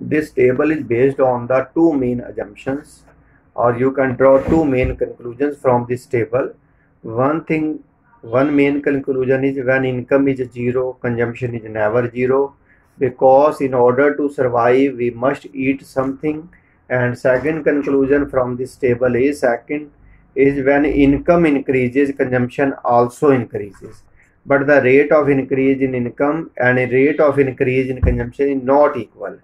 this table is based on the two main assumptions or you can draw two main conclusions from this table. One thing one main conclusion is when income is zero consumption is never zero. Because in order to survive we must eat something. And second conclusion from this table is second is when income increases consumption also increases. But the rate of increase in income and rate of increase in consumption is not equal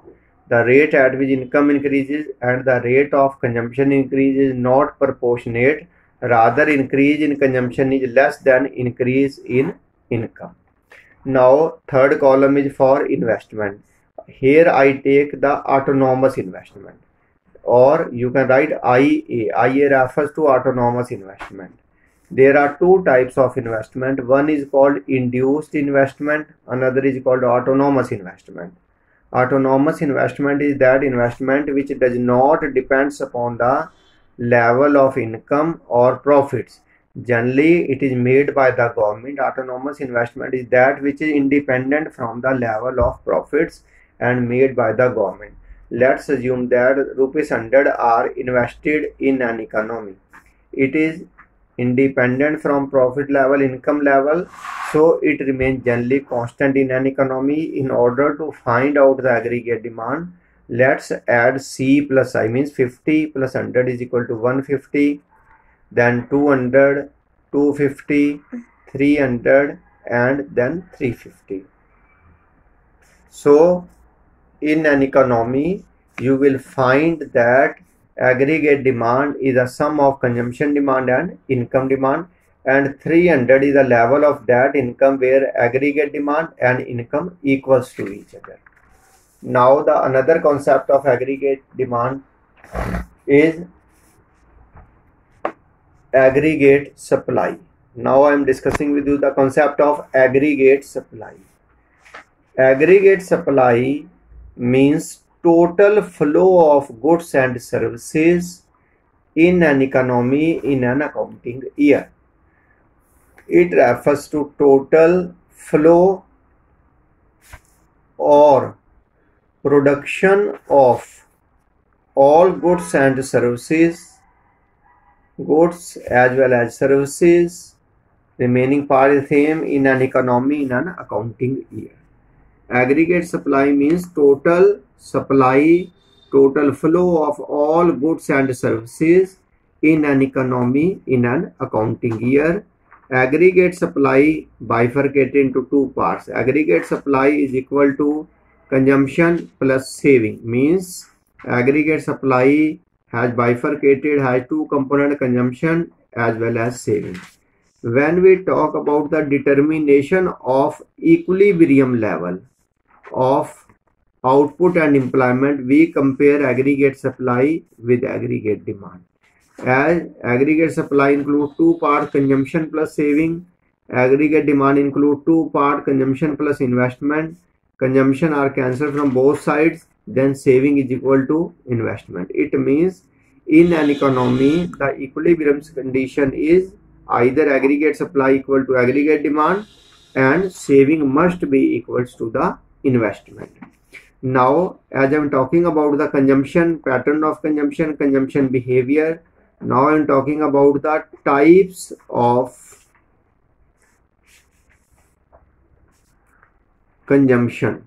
the rate at which income increases and the rate of consumption increase is not proportionate. Rather increase in consumption is less than increase in income. Now third column is for investment. Here i take the autonomous investment. Or you can write ia ia refers to autonomous investment. There are two types of investment. One is called induced investment. Another is called autonomous investment autonomous investment is that investment which does not depends upon the level of income or profits. Generally it is made by the government. Autonomous investment is that which is independent from the level of profits and made by the government. Let's assume that rupees 100 are invested in an economy. It is independent from profit level income level so it remains generally constant in an economy. In order to find out the aggregate demand let's add c plus i means 50 plus 100 is equal to 150 then 200 250 300 and then 350 so in an economy you will find that aggregate demand is a sum of consumption demand and income demand and 300 is the level of that income where aggregate demand and income equals to each other. Now the another concept of aggregate demand is aggregate supply. Now i am discussing with you the concept of aggregate supply. Aggregate supply means total flow of goods and services in an economy in an accounting year it refers to total flow or production of all goods and services goods as well as services remaining part is same in an economy in an accounting year. Aggregate supply means total supply total flow of all goods and services in an economy in an accounting year aggregate supply bifurcated into two parts. Aggregate supply is equal to consumption plus saving. Means aggregate supply has bifurcated has two component consumption as well as saving. When we talk about the determination of equilibrium level of output and employment we compare aggregate supply with aggregate demand as aggregate supply include two part consumption plus saving. Aggregate demand include two part consumption plus investment. Consumption are cancelled from both sides then saving is equal to investment. It means in an economy the equilibrium condition is either aggregate supply equal to aggregate demand and saving must be equals to the investment. Now as i'm talking about the consumption pattern of consumption consumption behavior now i'm talking about the types of consumption